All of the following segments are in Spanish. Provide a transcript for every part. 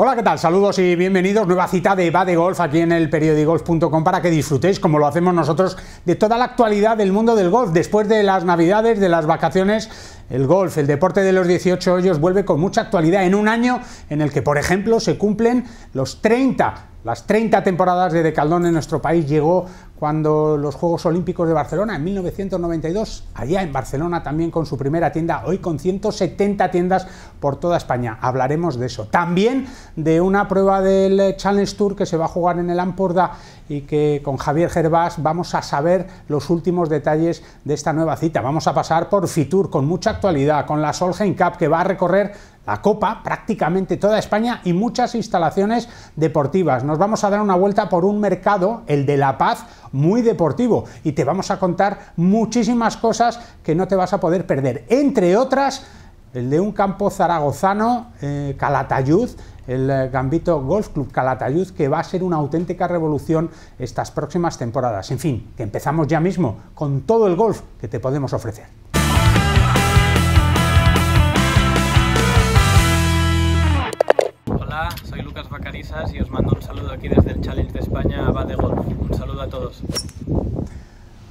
Hola, ¿qué tal? Saludos y bienvenidos. Nueva cita de Va de Golf aquí en el periodigolf.com para que disfrutéis, como lo hacemos nosotros, de toda la actualidad del mundo del golf. Después de las navidades, de las vacaciones, el golf, el deporte de los 18 hoyos, vuelve con mucha actualidad en un año en el que, por ejemplo, se cumplen los 30 las 30 temporadas de Decaldón en nuestro país llegó cuando los Juegos Olímpicos de Barcelona en 1992, allá en Barcelona también con su primera tienda, hoy con 170 tiendas por toda España. Hablaremos de eso. También de una prueba del Challenge Tour que se va a jugar en el Amporda y que con Javier Gervás vamos a saber los últimos detalles de esta nueva cita. Vamos a pasar por Fitur con mucha actualidad, con la Solheim Cup que va a recorrer la Copa, prácticamente toda España y muchas instalaciones deportivas. Nos vamos a dar una vuelta por un mercado, el de La Paz, muy deportivo y te vamos a contar muchísimas cosas que no te vas a poder perder. Entre otras, el de un campo zaragozano, eh, Calatayud, el eh, Gambito Golf Club Calatayud, que va a ser una auténtica revolución estas próximas temporadas. En fin, que empezamos ya mismo con todo el golf que te podemos ofrecer. Soy Lucas Bacarizas y os mando un saludo aquí desde el Challenge de España a de Golf. Un saludo a todos.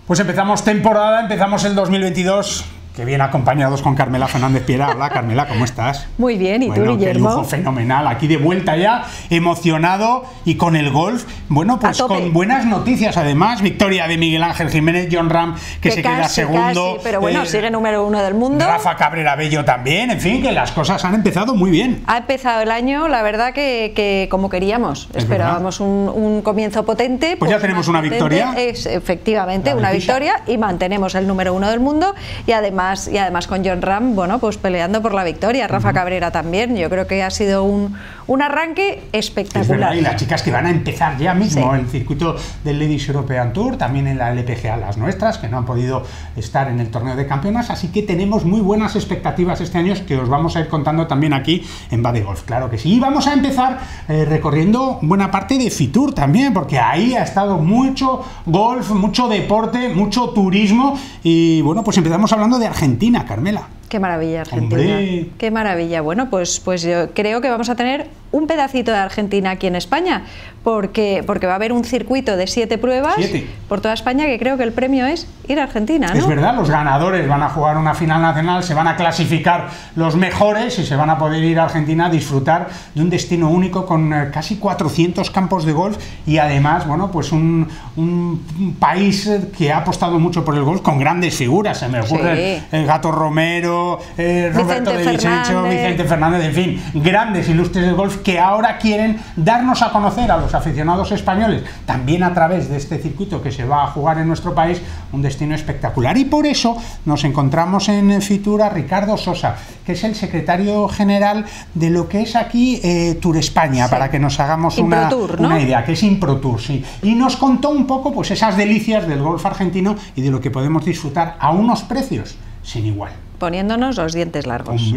Pues empezamos temporada, empezamos el 2022 que bien acompañados con Carmela Fernández Piera. Hola Carmela, ¿cómo estás? Muy bien, ¿y tú, Guillermo? Qué lujo fenomenal, aquí de vuelta ya, emocionado y con el golf. Bueno, pues con buenas noticias además, victoria de Miguel Ángel Jiménez, John Ram, que, se queda segundo. pero bueno, eh, sigue número uno del mundo. Rafa Cabrera Bello también, en fin, que las cosas han empezado muy bien. Ha empezado el año, la verdad que, como queríamos, esperábamos un, comienzo potente. Pues, ya tenemos una victoria. Es efectivamente una victoria y mantenemos el número uno del mundo y además y además con John Ram, bueno, pues peleando por la victoria. Rafa Cabrera también. Yo creo que ha sido un, un arranque espectacular. y las chicas que van a empezar ya mismo el circuito del Ladies European Tour, también en la LPGA las nuestras, que no han podido estar en el torneo de campeonas. Así que tenemos muy buenas expectativas este año que os vamos a ir contando también aquí en Bade Golf. Claro que sí. Y vamos a empezar eh, recorriendo buena parte de Fitur también, porque ahí ha estado mucho golf, mucho deporte, mucho turismo. Y bueno, pues empezamos hablando de Argentina, Carmela. Qué maravilla Argentina. Qué maravilla. Bueno, pues, pues yo creo que vamos a tener un pedacito de Argentina aquí en España, porque, porque va a haber un circuito de siete pruebas por toda España que creo que el premio es ir a Argentina. Es verdad, los ganadores van a jugar una final nacional, se van a clasificar los mejores y se van a poder ir a Argentina a disfrutar de un destino único con eh, casi 400 campos de golf y además, bueno, pues un, país que ha apostado mucho por el golf con grandes figuras. Se me ocurre el Gato Romero eh, Roberto de Vicencio, Vicente Fernández, en fin, grandes ilustres del golf que ahora quieren darnos a conocer a los aficionados españoles, también a través de este circuito que se va a jugar en nuestro país, un destino espectacular. Y por eso nos encontramos en Fitura Ricardo Sosa, que es el secretario general de lo que es aquí eh, Tour España, para que nos hagamos una, una, idea, que es ImproTour, sí. Y nos contó un poco pues esas delicias del golf argentino y de lo que podemos disfrutar a unos precios sin igual poniéndonos los dientes largos.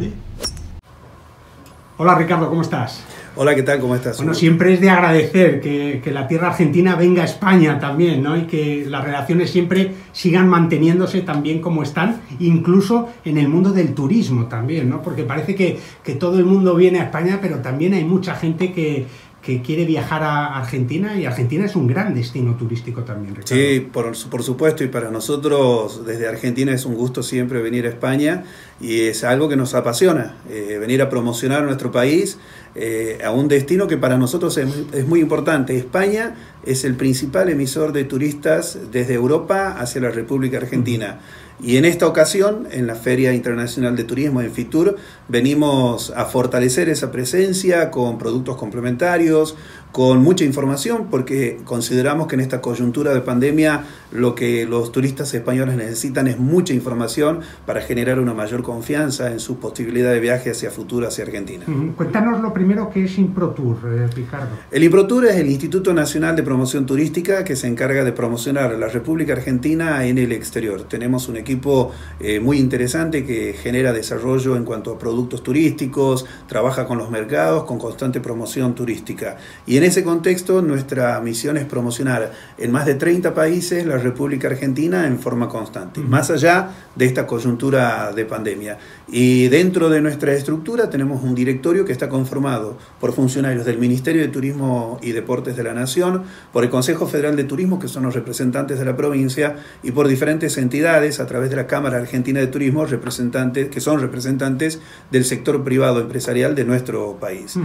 Hola Ricardo, ¿cómo estás? Hola, ¿qué tal? ¿Cómo estás? Bueno, siempre es de agradecer que, la tierra argentina venga a España también, ¿no? Y que las relaciones siempre sigan manteniéndose tan bien como están, incluso en el mundo del turismo también, ¿no? Porque parece que, que todo el mundo viene a España, pero también hay mucha gente que, que quiere viajar a Argentina y Argentina es un gran destino turístico también. Ricardo. Sí, por, por, supuesto y para nosotros desde Argentina es un gusto siempre venir a España y es algo que nos apasiona, eh, venir a promocionar nuestro país eh, a un destino que para nosotros es, es, muy importante. España es el principal emisor de turistas desde Europa hacia la República Argentina. Y en esta ocasión, en la Feria Internacional de Turismo en Fitur, venimos a fortalecer esa presencia con productos complementarios, con mucha información, porque consideramos que en esta coyuntura de pandemia lo que los turistas españoles necesitan es mucha información para generar una mayor confianza en su posibilidad de viaje hacia futuro, hacia Argentina. Cuéntanos lo primero que es ImproTour, eh, Ricardo. El ImproTour es el Instituto Nacional de Promoción Turística que se encarga de promocionar la República Argentina en el exterior. Tenemos un equipo eh, muy interesante que genera desarrollo en cuanto a productos turísticos, trabaja con los mercados, con constante promoción turística. Y en ese contexto nuestra misión es promocionar en más de 30 países la República Argentina en forma constante, más allá de esta coyuntura de pandemia. Y dentro de nuestra estructura tenemos un directorio que está conformado por funcionarios del Ministerio de Turismo y Deportes de la Nación, por el Consejo Federal de Turismo, que son los representantes de la provincia, y por diferentes entidades a través de la Cámara Argentina de Turismo, representantes, que son representantes del sector privado empresarial de nuestro país.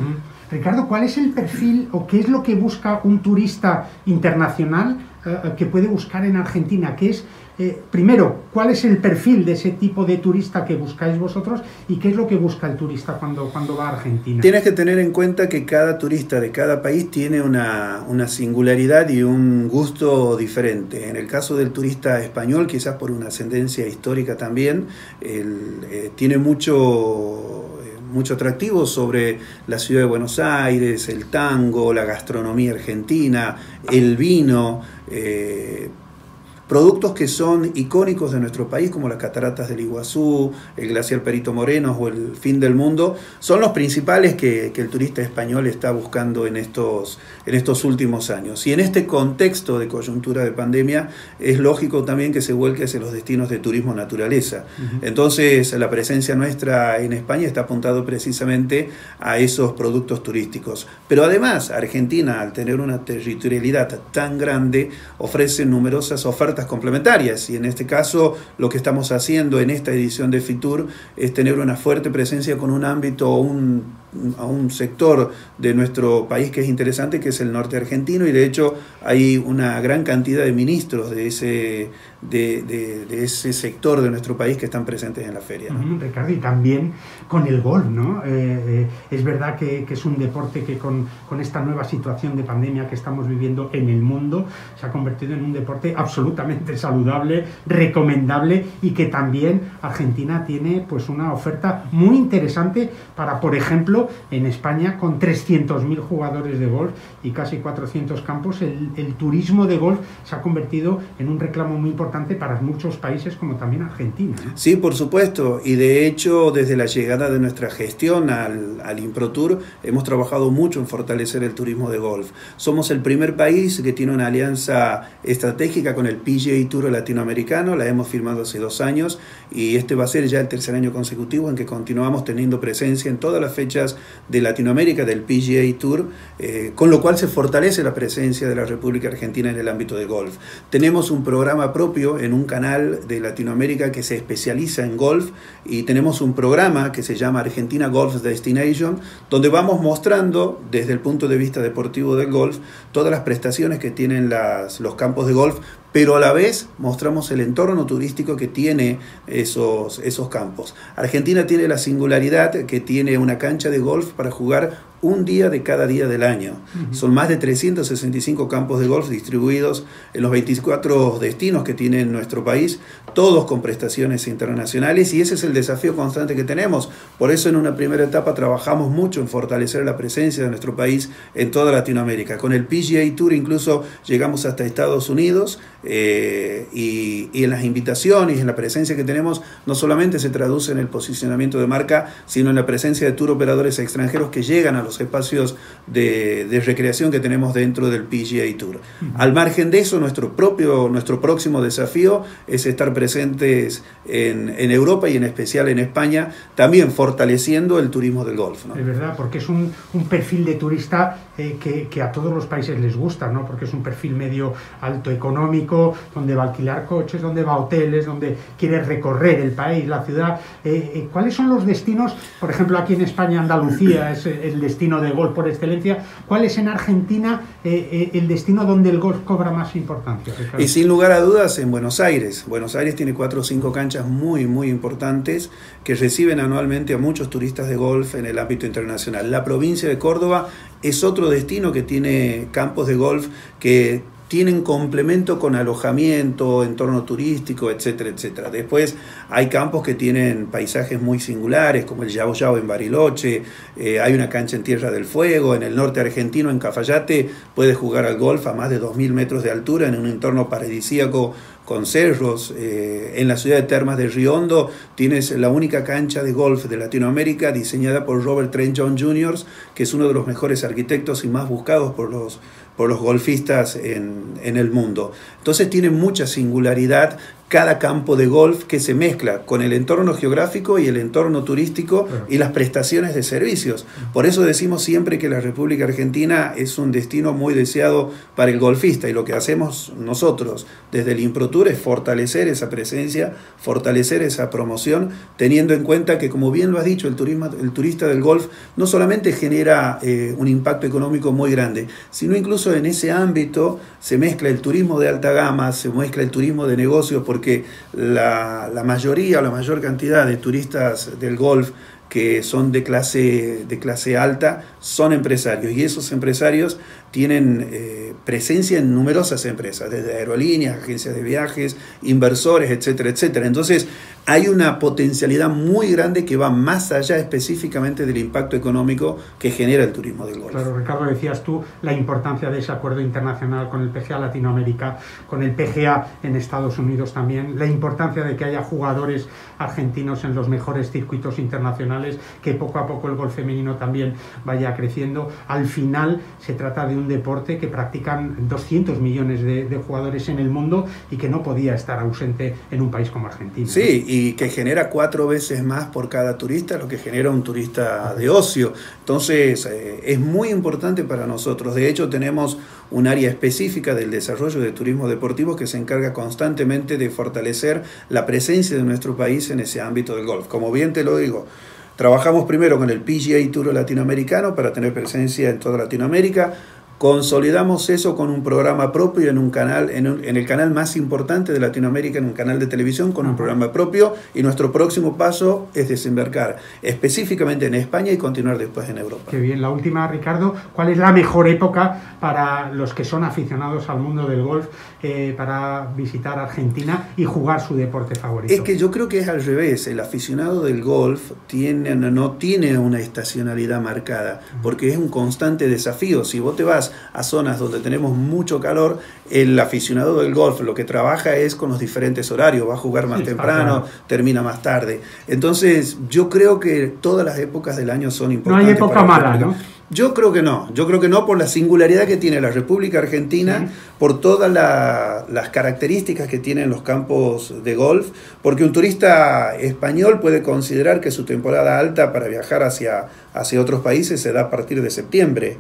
Ricardo, ¿cuál es el perfil o qué es lo que busca un turista internacional eh, eh, que puede buscar en Argentina? ¿Qué es eh, primero, ¿cuál es el perfil de ese tipo de turista que buscáis vosotros y qué es lo que busca el turista cuando, cuando va a Argentina? Tienes que tener en cuenta que cada turista de cada país tiene una, singularidad y un gusto diferente. En el caso del turista español, quizás por una ascendencia histórica también, eh, tiene mucho mucho atractivo sobre la ciudad de Buenos Aires, el tango, la gastronomía argentina, el vino. Productos que son icónicos de nuestro país, como las cataratas del Iguazú, el glaciar Perito Moreno o el fin del mundo, son los principales que, el turista español está buscando en estos, en estos últimos años. Y en este contexto de coyuntura de pandemia, es lógico también que se vuelque hacia los destinos de turismo naturaleza. Entonces, la presencia nuestra en España está apuntado precisamente a esos productos turísticos. Pero además, Argentina, al tener una territorialidad tan grande, ofrece numerosas ofertas complementarias. Y en este caso lo que estamos haciendo en esta edición de FITUR es tener una fuerte presencia con un ámbito, un a un sector de nuestro país que es interesante, que es el norte argentino, y de hecho hay una gran cantidad de ministros de ese, de, ese sector de nuestro país que están presentes en la feria. Ricardo, y también con el golf, ¿no? Eh, eh, es verdad que, es un deporte que con, con, esta nueva situación de pandemia que estamos viviendo en el mundo se ha convertido en un deporte absolutamente saludable, recomendable y que también Argentina tiene pues una oferta muy interesante para, por ejemplo, en España, con 300.000 jugadores de golf y casi 400 campos, el, turismo de golf se ha convertido en un reclamo muy importante para muchos países como también Argentina. Sí, por supuesto. Y de hecho, desde la llegada de nuestra gestión al, al ImproTour, hemos trabajado mucho en fortalecer el turismo de golf. Somos el primer país que tiene una alianza estratégica con el PGA Tour latinoamericano, la hemos firmado hace dos años y este va a ser ya el tercer año consecutivo en que continuamos teniendo presencia en todas las fechas de Latinoamérica del PGA Tour, eh, con lo cual se fortalece la presencia de la República Argentina en el ámbito de golf. Tenemos un programa propio en un canal de Latinoamérica que se especializa en golf y tenemos un programa que se llama Argentina Golf Destination, donde vamos mostrando desde el punto de vista deportivo del golf todas las prestaciones que tienen las, los campos de golf pero a la vez mostramos el entorno turístico que tiene esos, esos campos. Argentina tiene la singularidad que tiene una cancha de golf para jugar un día de cada día del año. Son más de 365 campos de golf distribuidos en los 24 destinos que tiene nuestro país, todos con prestaciones internacionales y ese es el desafío constante que tenemos. Por eso en una primera etapa trabajamos mucho en fortalecer la presencia de nuestro país en toda Latinoamérica. Con el PGA Tour incluso llegamos hasta Estados Unidos eh, y, y en las invitaciones en la presencia que tenemos no solamente se traduce en el posicionamiento de marca, sino en la presencia de tour operadores extranjeros que llegan a los espacios de, recreación que tenemos dentro del PGA Tour. Al margen de eso, nuestro, propio, nuestro próximo desafío es estar presentes en, Europa y en especial en España, también fortaleciendo el turismo del golf. Es verdad, porque es un, perfil de turista eh, que, a todos los países les gusta, ¿no? porque es un perfil medio alto económico, donde va a alquilar coches, donde va a hoteles, donde quiere recorrer el país, la ciudad. Eh, eh, ¿Cuáles son los destinos? Por ejemplo, aquí en España, Andalucía es el destino destino de golf por excelencia. ¿Cuál es en Argentina eh, eh, el destino donde el golf cobra más importancia? Y sin lugar a dudas en Buenos Aires. Buenos Aires tiene cuatro o cinco canchas muy, muy importantes que reciben anualmente a muchos turistas de golf en el ámbito internacional. La provincia de Córdoba es otro destino que tiene campos de golf que tienen complemento con alojamiento, entorno turístico, etcétera, etcétera. Después hay campos que tienen paisajes muy singulares, como el Yao Yao en Bariloche, eh, hay una cancha en Tierra del Fuego, en el norte argentino, en Cafayate, puedes jugar al golf a más de 2.000 metros de altura en un entorno paradisíaco con cerros. Eh, en la ciudad de Termas de Riondo tienes la única cancha de golf de Latinoamérica diseñada por Robert Trent John Jr., que es uno de los mejores arquitectos y más buscados por los por los golfistas en, en, el mundo. Entonces tiene mucha singularidad cada campo de golf que se mezcla con el entorno geográfico y el entorno turístico y las prestaciones de servicios. Por eso decimos siempre que la República Argentina es un destino muy deseado para el golfista y lo que hacemos nosotros desde el ImproTour es fortalecer esa presencia, fortalecer esa promoción, teniendo en cuenta que, como bien lo has dicho, el, turismo, el turista del golf no solamente genera eh, un impacto económico muy grande, sino incluso en ese ámbito se mezcla el turismo de alta gama, se mezcla el turismo de negocios, porque la, la mayoría o la mayor cantidad de turistas del golf que son de clase, de clase alta son empresarios y esos empresarios tienen eh, presencia en numerosas empresas, desde aerolíneas, agencias de viajes, inversores, etcétera, etcétera. Entonces, hay una potencialidad muy grande que va más allá específicamente del impacto económico que genera el turismo del golf. Claro, Ricardo, decías tú la importancia de ese acuerdo internacional con el PGA Latinoamérica, con el PGA en Estados Unidos también, la importancia de que haya jugadores argentinos en los mejores circuitos internacionales, que poco a poco el golf femenino también vaya creciendo. Al final se trata de un deporte que practican 200 millones de, jugadores en el mundo y que no podía estar ausente en un país como Argentina. Sí, y que genera cuatro veces más por cada turista lo que genera un turista de ocio. Entonces, eh, es muy importante para nosotros. De hecho, tenemos un área específica del desarrollo de turismo deportivo que se encarga constantemente de fortalecer la presencia de nuestro país en ese ámbito del golf. Como bien te lo digo, trabajamos primero con el PGA Tour latinoamericano para tener presencia en toda Latinoamérica. Consolidamos eso con un programa propio en un canal, en, el canal más importante de Latinoamérica, en un canal de televisión con un programa propio. Y nuestro próximo paso es desembarcar específicamente en España y continuar después en Europa. Qué bien. La última, Ricardo, ¿cuál es la mejor época para los que son aficionados al mundo del golf eh, para visitar Argentina y jugar su deporte favorito? Es que yo creo que es al revés. El aficionado del golf tiene, no tiene una estacionalidad marcada, porque es un constante desafío. Si vos te vas a zonas donde tenemos mucho calor, el aficionado del golf lo que trabaja es con los diferentes horarios, va a jugar más temprano, termina más tarde. Entonces, yo creo que todas las épocas del año son importantes. No hay época mala, ¿no? Yo creo que no, yo creo que no por la singularidad que tiene la República Argentina, por todas las características que tienen los campos de golf, porque un turista español puede considerar que su temporada alta para viajar hacia, hacia otros países se da a partir de septiembre,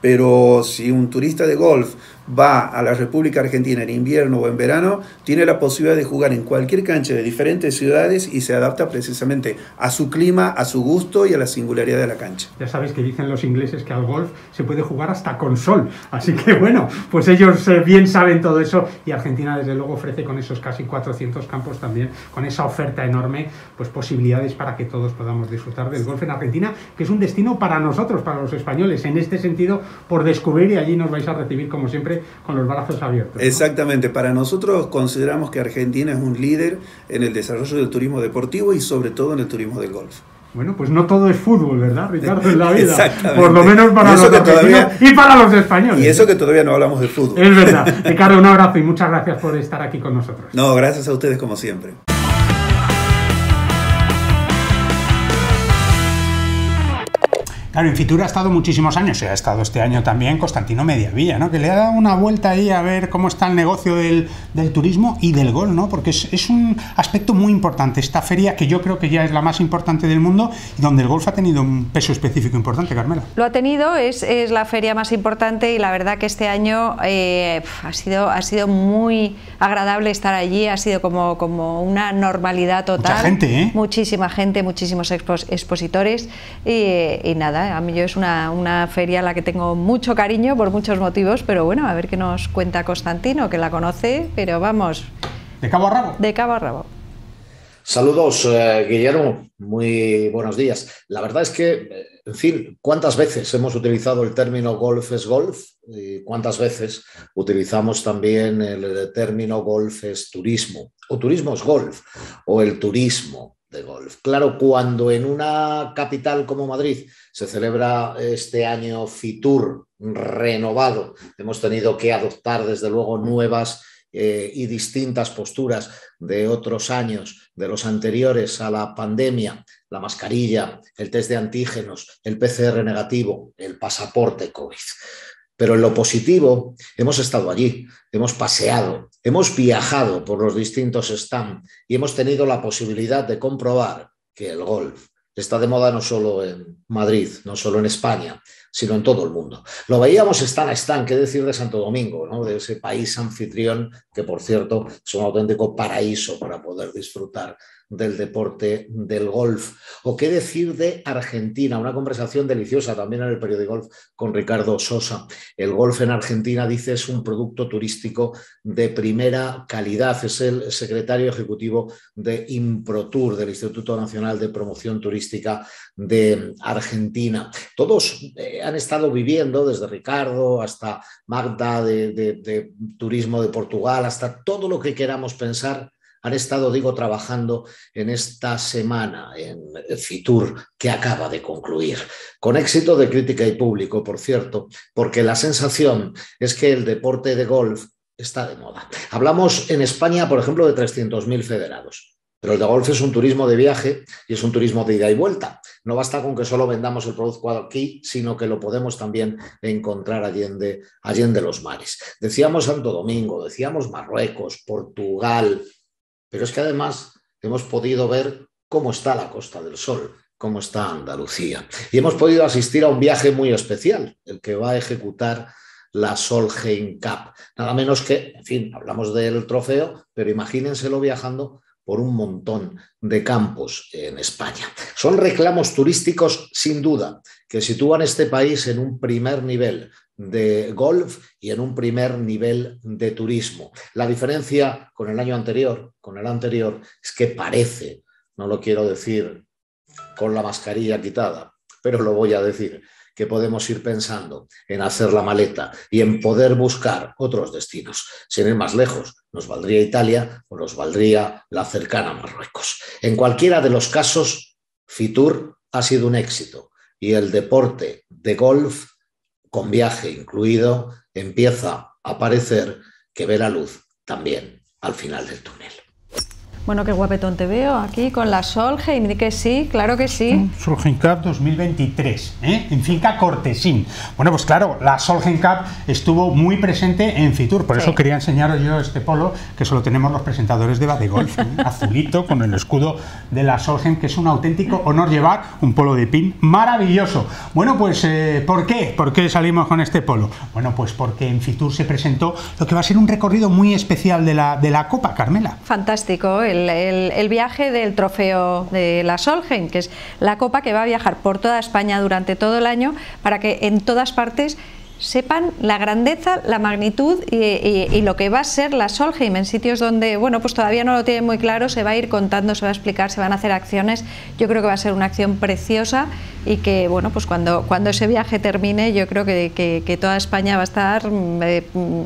pero si un turista de golf va a la República Argentina en invierno o en verano, tiene la posibilidad de jugar en cualquier cancha de diferentes ciudades y se adapta precisamente a su clima, a su gusto y a la singularidad de la cancha. Ya sabes que dicen los ingleses que al golf se puede jugar hasta con sol, así que bueno, pues ellos eh, bien saben todo eso y Argentina desde luego ofrece con esos casi 400 campos también, con esa oferta enorme, pues posibilidades para que todos podamos disfrutar del golf en Argentina, que es un destino para nosotros, para los españoles, en este sentido, por descubrir y allí nos vais a recibir como siempre con los brazos abiertos. Exactamente, para nosotros consideramos que Argentina es un líder en el desarrollo del turismo deportivo y sobre todo en el turismo del golf. Bueno, pues no todo es fútbol, ¿verdad, Ricardo? En la vida. Por lo menos para los todavía, y para los españoles. Y eso que todavía no hablamos de fútbol. Es verdad. Ricardo, un abrazo y muchas gracias por estar aquí con nosotros. No, gracias a ustedes como siempre. Claro, en Fitur ha estado muchísimos años, y ha estado este año también Constantino Mediavilla, ¿no? Que le ha dado una vuelta ahí a ver cómo está el negocio del, turismo y del gol, ¿no? Porque es, un aspecto muy importante, esta feria que yo creo que ya es la más importante del mundo y donde el golf ha tenido un peso específico importante, Carmela. Lo ha tenido, es, es la feria más importante y la verdad que este año eh, ha, sido, ha sido muy agradable estar allí, ha sido como, como una normalidad total. Mucha gente, ¿eh? Muchísima gente, muchísimos expositores y, y nada, a mí yo es una, feria a la que tengo mucho cariño por muchos motivos, pero bueno, a ver qué nos cuenta Constantino, que la conoce, pero vamos. De cabo a rabo. De cabo a rabo. Saludos, eh, Guillermo. Muy buenos días. La verdad es que, eh, en fin, ¿cuántas veces hemos utilizado el término golf es golf? ¿Y ¿Cuántas veces utilizamos también el término golf es turismo? O turismo es golf, o el turismo de golf. Claro, cuando en una capital como Madrid se celebra este año Fitur renovado, hemos tenido que adoptar desde luego nuevas eh, y distintas posturas de otros años, de los anteriores a la pandemia, la mascarilla, el test de antígenos, el PCR negativo, el pasaporte COVID. Pero en lo positivo, hemos estado allí, hemos paseado, hemos viajado por los distintos stands y hemos tenido la posibilidad de comprobar que el golf está de moda no solo en Madrid, no solo en España, sino en todo el mundo. Lo veíamos stand a stand, qué decir de Santo Domingo, ¿no? de ese país anfitrión que, por cierto, es un auténtico paraíso para poder disfrutar del deporte del golf. O qué decir de Argentina, una conversación deliciosa también en el periodo de golf con Ricardo Sosa. El golf en Argentina, dice, es un producto turístico de primera calidad. Es el secretario ejecutivo de ImproTour, del Instituto Nacional de Promoción Turística de Argentina. Todos eh, han estado viviendo, desde Ricardo hasta Magda de Turismo de Portugal, hasta todo lo que queramos pensar han estado, digo, trabajando en esta semana en Fitur que acaba de concluir. Con éxito de crítica y público, por cierto, porque la sensación es que el deporte de golf está de moda. Hablamos en España, por ejemplo, de 300.000 federados. Pero el de golf es un turismo de viaje y es un turismo de ida y vuelta. No basta con que solo vendamos el producto aquí, sino que lo podemos también encontrar allende, allende los mares. Decíamos Santo Domingo, decíamos Marruecos, Portugal, pero es que además hemos podido ver cómo está la Costa del Sol, cómo está Andalucía. Y hemos podido asistir a un viaje muy especial, el que va a ejecutar la Solheim Cup. Nada menos que, en fin, hablamos del trofeo, pero imagínenselo viajando por un montón de campos en España. Son reclamos turísticos, sin duda, que sitúan este país en un primer nivel de golf y en un primer nivel de turismo. La diferencia con el año anterior, con el anterior, es que parece, no lo quiero decir con la mascarilla quitada, pero lo voy a decir, que podemos ir pensando en hacer la maleta y en poder buscar otros destinos. Sin ir más lejos, nos valdría Italia o nos valdría la cercana Marruecos. En cualquiera de los casos, Fitur ha sido un éxito y el deporte de golf con viaje incluido, empieza a parecer que ve la luz también al final del túnel. Bueno, qué guapetón te veo aquí con la Solheim, que sí, claro que sí. Solheim Cup 2023, ¿eh? en finca Cortesín. Bueno, pues claro, la Solheim Cup estuvo muy presente en Fitur, por eso quería enseñaros yo este polo, que solo tenemos los presentadores de Badegolf, ¿eh? azulito, con el escudo de la Solheim, que es un auténtico honor llevar un polo de pin maravilloso. Bueno, pues, eh, ¿por qué? ¿Por qué salimos con este polo? Bueno, pues porque en Fitur se presentó lo que va a ser un recorrido muy especial de la, de la Copa, Carmela. Fantástico, el, viaje del trofeo de la Solheim, que es la copa que va a viajar por toda España durante todo el año para que en todas partes sepan la grandeza, la magnitud y, lo que va a ser la Solheim en sitios donde, bueno, pues todavía no lo tienen muy claro, se va a ir contando, se va a explicar, se van a hacer acciones. Yo creo que va a ser una acción preciosa y que, bueno, pues cuando, cuando ese viaje termine, yo creo que, toda España va a estar... Mm, eh, mm,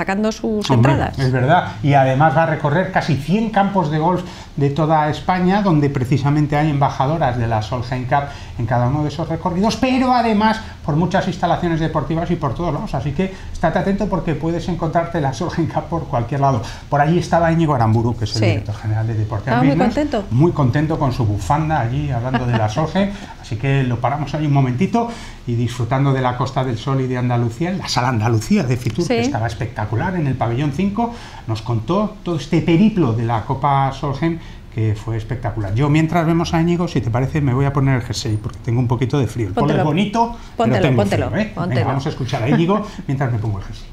sacando sus entradas. Es verdad, y además va a recorrer casi 100 campos de golf de toda España, donde precisamente hay embajadoras de la Solheim Cup en cada uno de esos recorridos, pero además por muchas instalaciones deportivas y por todos lados. Así que estate atento porque puedes encontrarte la Solheim Cup por cualquier lado. Por allí estaba Íñigo Aramburu, que es el director general de Deportes. muy contento. Muy contento con su bufanda allí hablando de la Solheim. Así que lo paramos ahí un momentito y disfrutando de la Costa del Sol y de Andalucía, en la sala Andalucía de Fitur, que estaba espectacular en el pabellón 5, nos contó todo este periplo de la Copa Solheim que fue espectacular. Yo mientras vemos a Íñigo, si te parece, me voy a poner el jersey porque tengo un poquito de frío. El polo es bonito, póntelo, pero póntelo, ¿eh? vamos a escuchar a Íñigo mientras me pongo el jersey.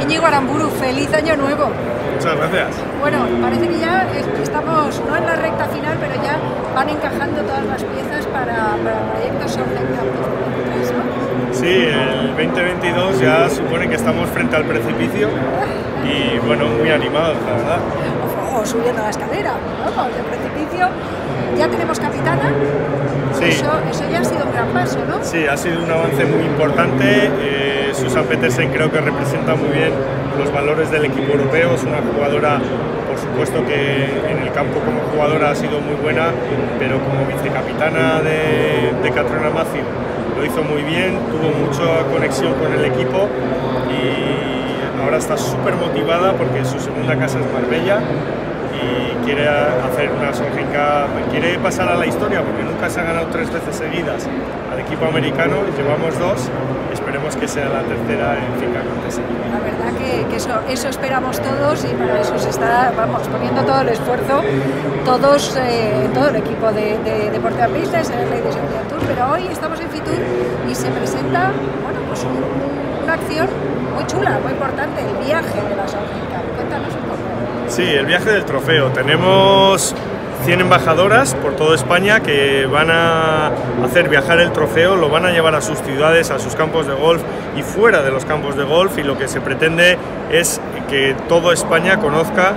Íñigo Aramburu, feliz año nuevo. Muchas gracias. Bueno, parece que ya estamos no en la recta final, pero ya van encajando todas las piezas para, para el proyecto Solheim ¿no? Sí, el 2022 ya supone que estamos frente al precipicio y bueno, muy animados, la verdad o subiendo la escalera, ¿no? el precipicio. Ya tenemos capitana. Sí. Eso, ya ha sido un gran paso, ¿no? Sí, ha sido un avance muy importante. Eh, Susan Petersen creo que representa muy bien los valores del equipo europeo. Es una jugadora, por supuesto que en el campo como jugadora ha sido muy buena, pero como vicecapitana de, de Catriona lo hizo muy bien, tuvo mucha conexión con el equipo y ahora está súper motivada porque su segunda casa es Marbella quiere hacer una Solheim quiere pasar a la historia porque nunca se ha ganado tres veces seguidas al equipo americano, llevamos dos, esperemos que sea la tercera en finca La verdad que, eso, eso, esperamos todos y para eso se está vamos, poniendo todo el esfuerzo, todos, eh, todo el equipo de, de Deporte Business, en el Ladies Tour, pero hoy estamos en Fitur y se presenta bueno, pues una acción muy chula, muy importante, el viaje de la poco. Sí, el viaje del trofeo. Tenemos 100 embajadoras por toda España que van a hacer viajar el trofeo, lo van a llevar a sus ciudades, a sus campos de golf y fuera de los campos de golf y lo que se pretende es que toda España conozca,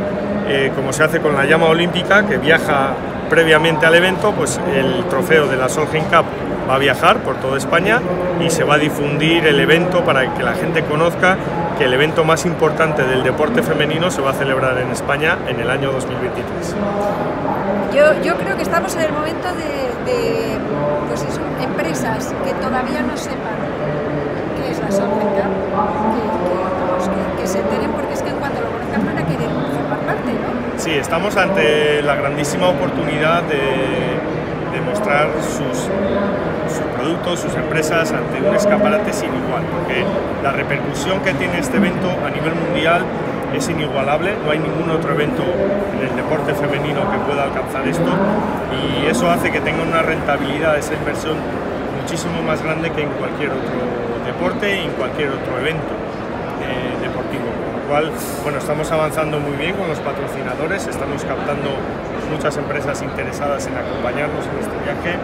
eh, como se hace con la llama olímpica, que viaja previamente al evento, pues el trofeo de la Solheim Cup va a viajar por toda España y se va a difundir el evento para que la gente conozca que el evento más importante del deporte femenino se va a celebrar en España en el año 2023. Yo, yo creo que estamos en el momento de, pues eso, empresas que todavía no sepan qué es la Solheim que, que, se enteren porque es que en cuanto lo conozcan van a querer formar parte, ¿no? Sí, estamos ante la grandísima oportunidad de, de mostrar sus sus productos, sus empresas ante un escaparate sin igual, porque la repercusión que tiene este evento a nivel mundial es inigualable, no hay ningún otro evento en el deporte femenino que pueda alcanzar esto y eso hace que tenga una rentabilidad esa inversión muchísimo más grande que en cualquier otro deporte y en cualquier otro evento eh, deportivo. Con lo cual, bueno, estamos avanzando muy bien con los patrocinadores, estamos captando muchas empresas interesadas en acompañarnos en este viaje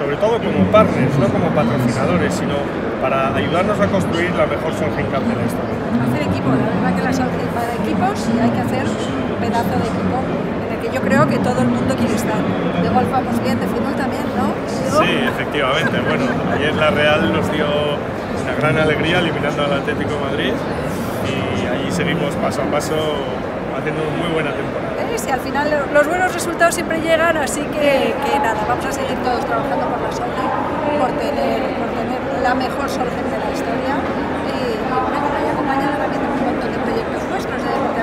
sobre todo como partners, no como patrocinadores, sino para ayudarnos a construir la mejor Solheim Cup de la historia. Hacer equipo, la verdad que la Solheim de equipos y hay que hacer un pedazo de equipo en el que yo creo que todo el mundo quiere estar. De golf vamos bien, de fútbol también, ¿no? Sí, efectivamente. Bueno, ayer la Real nos dio una gran alegría eliminando al Atlético Madrid y ahí seguimos paso a paso haciendo una muy buena temporada. Y al final los buenos resultados siempre llegan, así que, nada, vamos a seguir todos trabajando por la Solheim, por tener, por tener la mejor Solheim de la historia y, que acompañada también de un montón de proyectos nuestros de deporte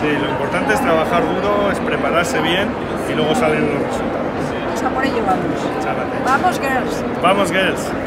Sí, lo importante es trabajar duro, es prepararse bien y luego salen los resultados. Pues a por ello vamos. Vamos, girls. Vamos, girls.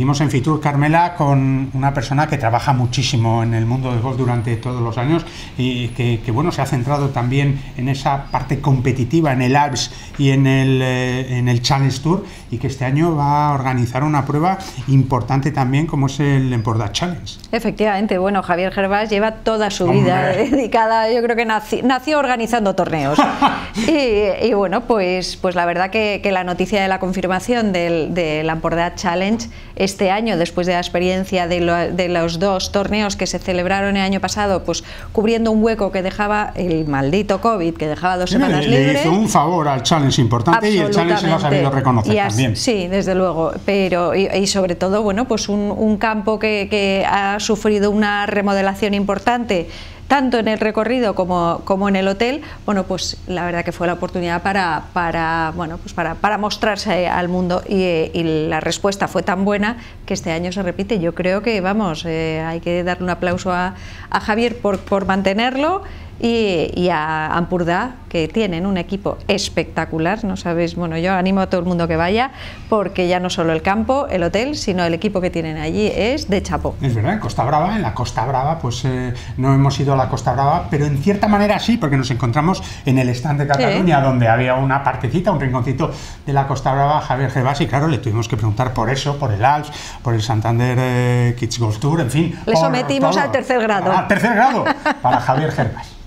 Seguimos en Fitur Carmela con una persona que trabaja muchísimo en el mundo del golf durante todos los años y que, bueno se ha centrado también en esa parte competitiva en el Alps y en el, eh, en el Challenge Tour y que este año va a organizar una prueba importante también como es el Emporda Challenge. Efectivamente, bueno, Javier Gervás lleva toda su vida dedicada, yo creo que nació, organizando torneos. y, bueno, pues, pues la verdad que, la noticia de la confirmación del, del Emporda Challenge este año, después de la experiencia de, los dos torneos que se celebraron el año pasado, pues cubriendo un hueco que dejaba el maldito COVID, que dejaba dos semanas libres. Le hizo un favor al challenge importante y el challenge lo ha sabido reconocer también. Sí, desde luego, pero y, sobre todo, bueno, pues un, campo que ha sufrido una remodelación importante tanto en el recorrido como, como en el hotel, bueno, pues la verdad que fue la oportunidad para, para, bueno, pues para, para mostrarse al mundo y, la respuesta fue tan buena que este año se repite. Yo creo que, vamos, eh, hay que darle un aplauso a, a Javier por, por mantenerlo y, a Ampurdá, que tienen un equipo espectacular, no sabéis, bueno, yo animo a todo el mundo que vaya, porque ya no solo el campo, el hotel, sino el equipo que tienen allí es de chapo. Es verdad, en Costa Brava, en la Costa Brava, pues eh, no hemos ido a la Costa Brava, pero en cierta manera sí, porque nos encontramos en el stand de Cataluña, donde había una partecita, un rinconcito de la Costa Brava, Javier Gervás, y claro, le tuvimos que preguntar por eso, por el Alps, por el Santander eh, Kids Golf Tour, en fin. Le sometimos al tercer grado. Al tercer grado, para Javier Gervás.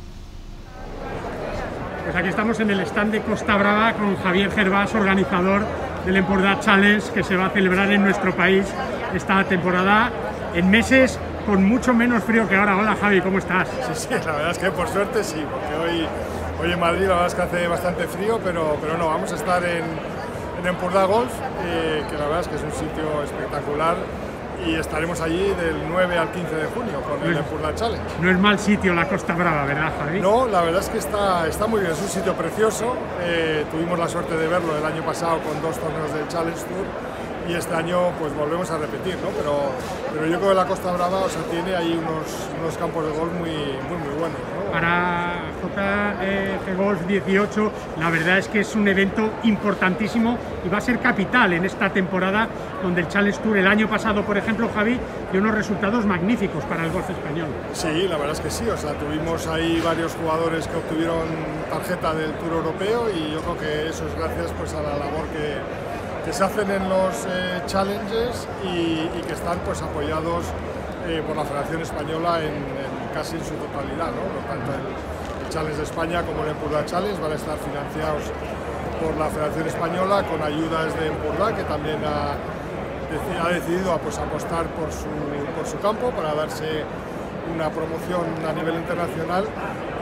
Pues aquí estamos en el stand de Costa Brava con Javier Gervás, organizador del Empordà Challenge que se va a celebrar en nuestro país esta temporada en meses con mucho menos frío que ahora. Hola Javi, ¿cómo estás? Sí, sí, la verdad es que por suerte sí, porque hoy, hoy en Madrid la verdad es que hace bastante frío, pero, pero no, vamos a estar en, en Empordà Golf, eh, que la verdad es que es un sitio espectacular y estaremos allí del 9 al 15 de junio con el Empurla Challenge. No es mal sitio la Costa Brava, ¿verdad, Javi? No, la verdad es que está, está muy bien, es un sitio precioso. Eh, tuvimos la suerte de verlo el año pasado con dos torneos del Challenge Tour y este año pues volvemos a repetir, ¿no? Pero, pero yo creo que la Costa Brava o sea, tiene ahí unos, unos campos de golf muy, muy, muy buenos. Para JG Golf 18, la verdad es que es un evento importantísimo y va a ser capital en esta temporada donde el Challenge Tour el año pasado, por ejemplo, Javi, dio unos resultados magníficos para el golf español. Sí, la verdad es que sí, o sea, tuvimos ahí varios jugadores que obtuvieron tarjeta del Tour Europeo y yo creo que eso es gracias pues, a la labor que, que se hacen en los eh, challenges y, que están pues apoyados eh, por la Federación Española en, casi en su totalidad, ¿no? tanto el, Challenge de España como el Empurda Challenge van a estar financiados por la Federación Española con ayudas de Empurda que también ha, ha decidido pues, apostar por su, por su campo para darse una promoción a nivel internacional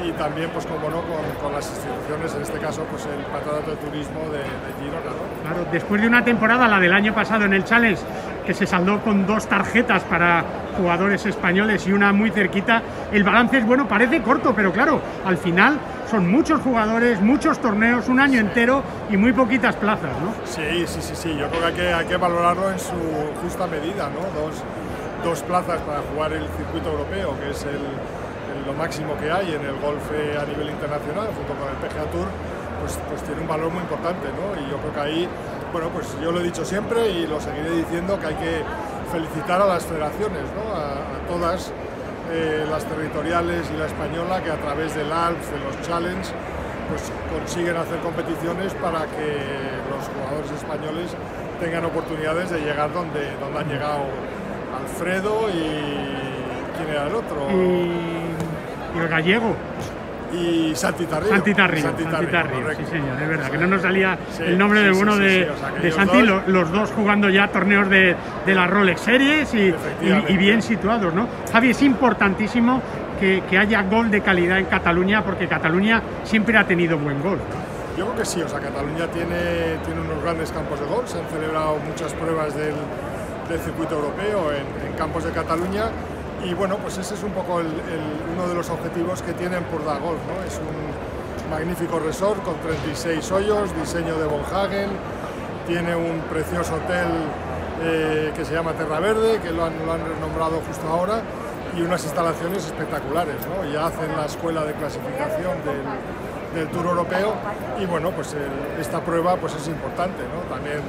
y también, pues como no, con, las instituciones, en este caso, pues el Patronato de Turismo de, Girona. Claro, después de una temporada, la del año pasado en el Challenge, que se saldó con dos tarjetas para jugadores españoles y una muy cerquita, el balance es bueno, parece corto, pero claro, al final son muchos jugadores, muchos torneos, un año entero y muy poquitas plazas, ¿no? Sí, sí, sí, sí, yo creo que hay que, hay que valorarlo en su justa medida, ¿no? Dos, dos plazas para jugar el circuito europeo, que es el, lo máximo que hay en el golf a nivel internacional, junto con el PGA Tour, pues, pues tiene un valor muy importante, ¿no? Y yo creo que ahí, bueno, pues yo lo he dicho siempre y lo seguiré diciendo que hay que felicitar a las federaciones, ¿no? a, todas eh, las territoriales y la española que a través del ALPS, de los Challenge, pues consiguen hacer competiciones para que los jugadores españoles tengan oportunidades de llegar donde, donde han llegado Alfredo y ¿quién era el otro? Y, el gallego. Y Santi Tarrio. Santi Santi sí señor, es verdad, que no nos salía el nombre de uno de, de Santi, los, dos jugando ya torneos de, de las Rolex Series y, y, bien situados, ¿no? Javi, es importantísimo que, que, haya gol de calidad en Cataluña porque Cataluña siempre ha tenido buen gol. Yo creo que sí, o sea, Cataluña tiene, tiene unos grandes campos de gol, se han celebrado muchas pruebas del del circuito europeo en, campos de Cataluña y bueno, pues ese es un poco uno de los objetivos que tienen por Golf, ¿no? Es un magnífico resort con 36 hoyos, diseño de Bonhagen, tiene un precioso hotel eh, que se llama Terra Verde, que lo han, lo han renombrado justo ahora, y unas instalaciones espectaculares, ¿no? Ya hacen la escuela de clasificación del, del Tour Europeo y bueno, pues esta prueba pues es importante, ¿no? También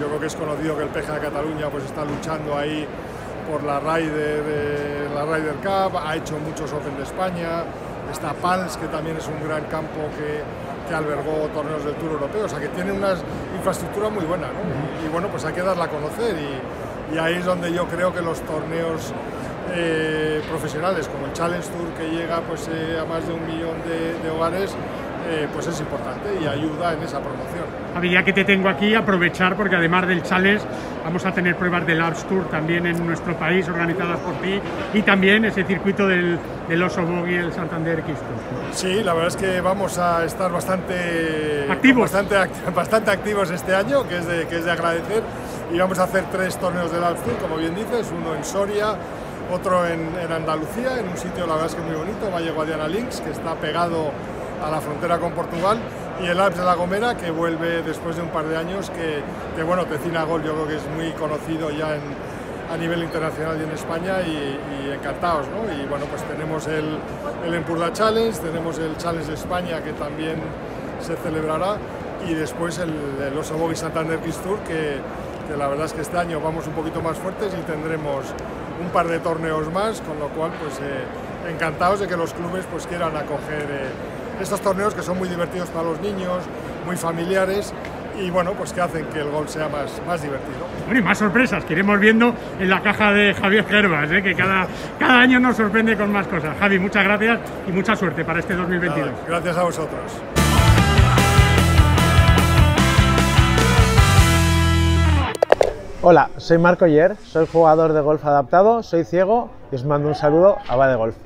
yo creo que es conocido que el PGA de Cataluña pues está luchando ahí por la Ryder, la Ryder Cup, ha hecho muchos Open de España, está Pals, que también es un gran campo que, que albergó torneos del Tour Europeo, o sea que tiene una infraestructura muy buena, ¿no? y, bueno, pues hay que darla a conocer. Y, y, ahí es donde yo creo que los torneos eh, profesionales como el Challenge Tour que llega pues, eh, a más de un millón de, de hogares, eh, pues es importante y ayuda en esa promoción. Javi, que te tengo aquí, aprovechar porque además del Challenge vamos a tener pruebas del Alps Tour también en nuestro país organizadas por ti y también ese circuito del, del Oso y el Santander X Sí, la verdad es que vamos a estar bastante activos, bastante, bastante activos este año, que es, de, que es de agradecer y vamos a hacer tres torneos del Alps Tour, como bien dices, uno en Soria, otro en, en, Andalucía, en un sitio la verdad es que muy bonito, Valle Guadiana Links, que está pegado a la frontera con Portugal y el Alps de la Gomera que vuelve después de un par de años que, que bueno, Tecina Gol yo creo que es muy conocido ya a nivel internacional y en España y, encantados, ¿no? Y bueno, pues tenemos el, el Empurda Challenge, tenemos el Challenge de España que también se celebrará y después el, el Oso Santander Kiss Tour que, que la verdad es que este año vamos un poquito más fuertes y tendremos un par de torneos más, con lo cual pues eh, encantados de que los clubes pues quieran acoger eh, estos torneos que son muy divertidos para los niños, muy familiares y bueno, pues que hacen que el gol sea más, más divertido. Bueno, y más sorpresas que iremos viendo en la caja de Javier Gervas, ¿eh? que cada, cada año nos sorprende con más cosas. Javi, muchas gracias y mucha suerte para este 2022. gracias a vosotros. Hola, soy Marco Yer, soy jugador de golf adaptado, soy ciego y os mando un saludo a Va de Golf.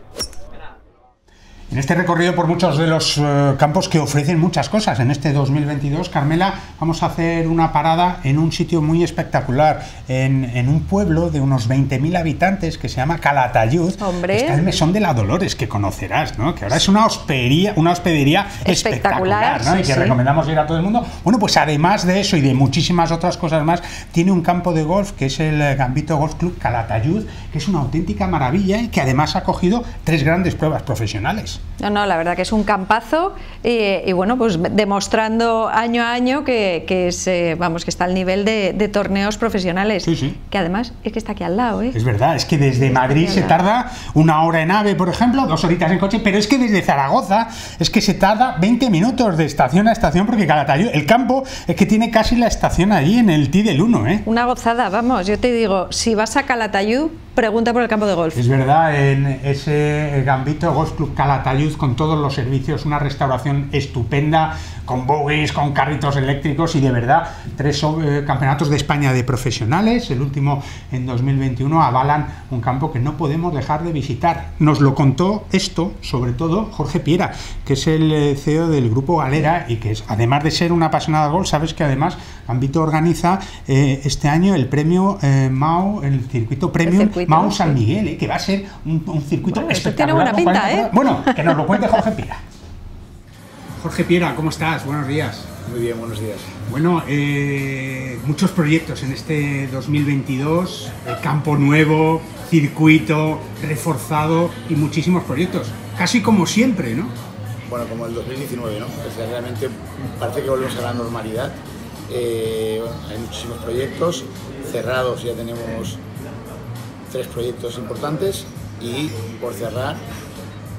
En este recorrido por muchos de los eh, campos que ofrecen muchas cosas en este 2022, Carmela, vamos a hacer una parada en un sitio muy espectacular, en, un pueblo de unos 20.000 habitantes que se llama Calatayud. Hombre. Está el Mesón de la Dolores, que conocerás, ¿no? Que ahora es una hospedería, una hospedería espectacular, ¿no? y que recomendamos ir a todo el mundo. Bueno, pues además de eso y de muchísimas otras cosas más, tiene un campo de golf que es el Gambito Golf Club Calatayud, que es una auténtica maravilla y que además ha cogido tres grandes pruebas profesionales. No, no, la verdad que es un campazo y, bueno, pues demostrando año a año que, es, eh, vamos, que está al nivel de, torneos profesionales. Sí, sí. Que además es que está aquí al lado, ¿eh? Es verdad, es que desde Madrid se tarda una hora en AVE, por ejemplo, dos horitas en coche, pero es que desde Zaragoza es que se tarda 20 minutos de estación a estación porque Calatayud, el campo es que tiene casi la estación allí en el T del 1, ¿eh? Una gozada, vamos, yo te digo, si vas a Calatayud, pregunta por el campo de golf. Es verdad, en ese Gambito Golf Club Calatayud con todos los servicios, una restauración estupenda, con bogies, con carritos eléctricos y de verdad tres eh, campeonatos de España de profesionales, el último en 2021, avalan un campo que no podemos dejar de visitar. Nos lo contó esto, sobre todo, Jorge Piera, que es el eh, CEO del grupo Galera y que es, además de ser un apasionado de golf, sabes que además Gambito organiza eh, este año el premio MAU, el circuito Premium Mau San Miguel, que va a ser un, circuito bueno, espectacular. Tiene buena pinta, ¿eh? Bueno, que nos lo cuente Jorge Piera. Jorge Piera, ¿cómo estás? Buenos días. Muy bien, buenos días. Bueno, eh, muchos proyectos en este 2022, el campo nuevo, circuito reforzado y muchísimos proyectos, casi como siempre, ¿no? Bueno, como el 2019, ¿no? realmente parece que volvemos a la normalidad. Eh, hay muchísimos proyectos cerrados, ya tenemos tres proyectos importantes y por cerrar